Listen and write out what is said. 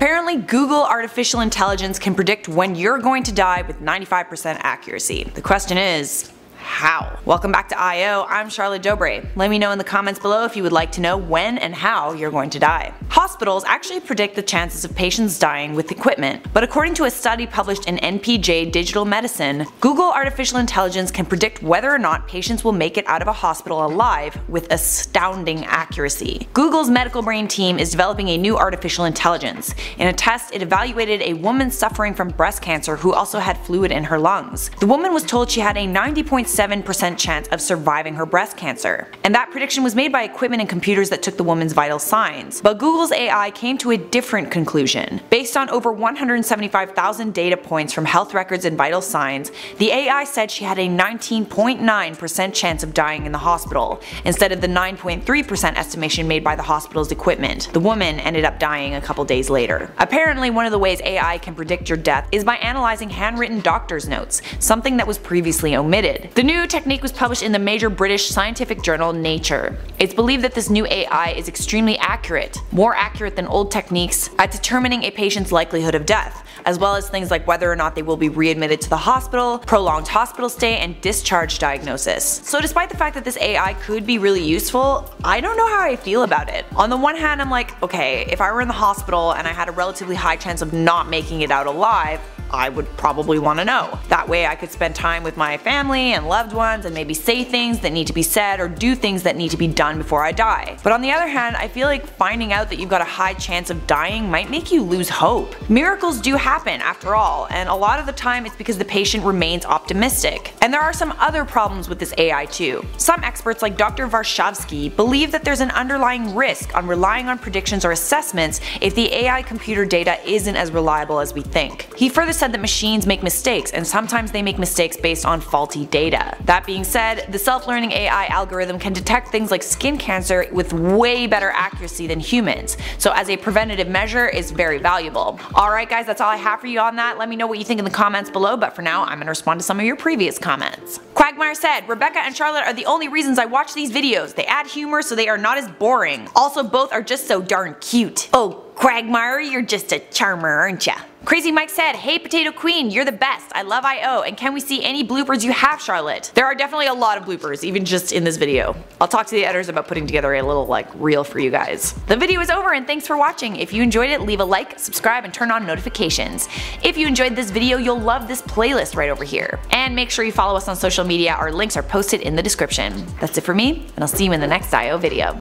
Apparently, Google Artificial Intelligence can predict when you're going to die with 95% accuracy. The question is, how. Welcome back to IO, I'm Charlotte Dobre. Let me know in the comments below if you would like to know when and how you're going to die. Hospitals actually predict the chances of patients dying with equipment, but according to a study published in NPJ Digital Medicine, Google Artificial Intelligence can predict whether or not patients will make it out of a hospital alive with astounding accuracy. Google's medical brain team is developing a new artificial intelligence. In a test, it evaluated a woman suffering from breast cancer who also had fluid in her lungs. The woman was told she had a 90.7 7% chance of surviving her breast cancer. And that prediction was made by equipment and computers that took the woman's vital signs. But Google's AI came to a different conclusion. Based on over 175,000 data points from health records and vital signs, the AI said she had a 19.9% chance of dying in the hospital, instead of the 9.3% estimation made by the hospital's equipment. The woman ended up dying a couple days later. Apparently one of the ways AI can predict your death is by analyzing handwritten doctor's notes, something that was previously omitted. The new technique was published in the major British scientific journal Nature. It's believed that this new AI is extremely accurate, more accurate than old techniques at determining a patient's likelihood of death, as well as things like whether or not they will be readmitted to the hospital, prolonged hospital stay, and discharge diagnosis. So despite the fact that this AI could be really useful, I don't know how I feel about it. On the one hand I'm like, okay, if I were in the hospital and I had a relatively high chance of not making it out alive, I would probably want to know. That way I could spend time with my family and loved ones and maybe say things that need to be said or do things that need to be done before I die. But on the other hand, I feel like finding out that you've got a high chance of dying might make you lose hope. Miracles do happen after all, and a lot of the time it's because the patient remains optimistic. And there are some other problems with this AI too. Some experts like Dr. Varshavsky believe that there's an underlying risk on relying on predictions or assessments if the AI computer data isn't as reliable as we think. He further said that machines make mistakes and sometimes they make mistakes based on faulty data. That being said, the self-learning AI algorithm can detect things like skin cancer with way better accuracy than humans, so as a preventative measure is very valuable. Alright guys, that's all I have for you on that. Let me know what you think in the comments below, but for now I'm gonna respond to some of your previous comments. Quagmire said, Rebecca and Charlotte are the only reasons I watch these videos. They add humor so they are not as boring. Also both are just so darn cute. Oh, Quagmire, you're just a charmer, aren't ya? Crazy Mike said, Hey Potato Queen, you're the best. I love I.O. And can we see any bloopers you have, Charlotte? There are definitely a lot of bloopers, even just in this video. I'll talk to the editors about putting together a little like reel for you guys. The video is over and thanks for watching. If you enjoyed it, leave a like, subscribe, and turn on notifications. If you enjoyed this video, you'll love this playlist right over here. And make sure you follow us on social media. Our links are posted in the description. That's it for me, and I'll see you in the next I.O. video.